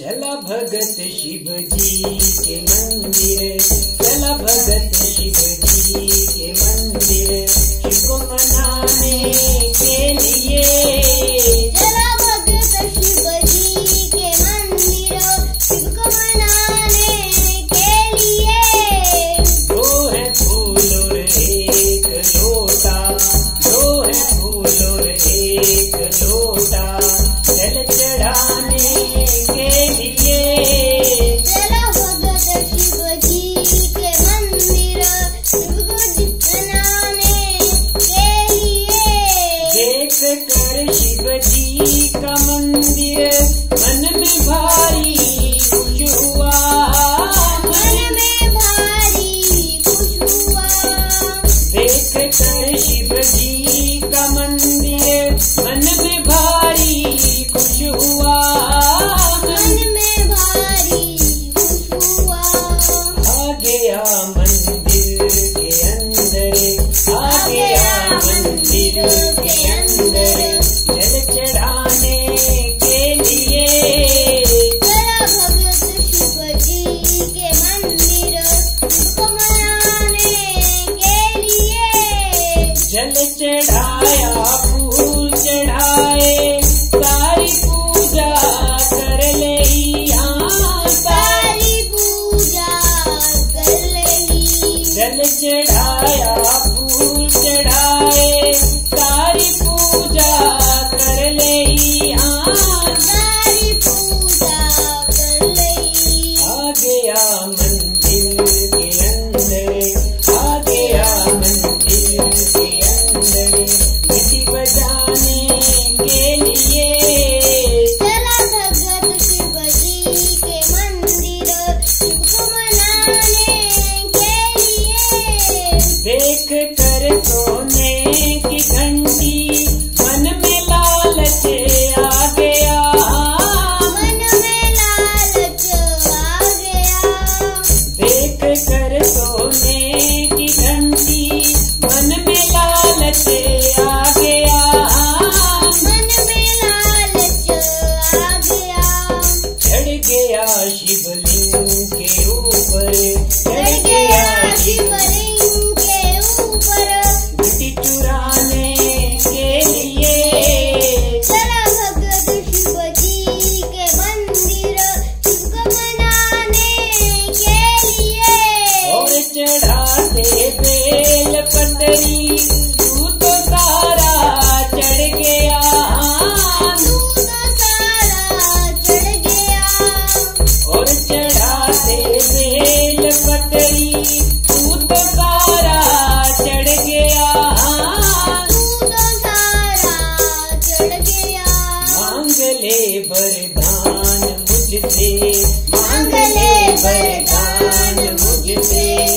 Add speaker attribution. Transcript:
Speaker 1: चला भगत शिव जी के मंदिर चला भगत
Speaker 2: um, sisters. Thank you. मंगले
Speaker 1: वरदान मुझ पे